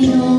Senhor.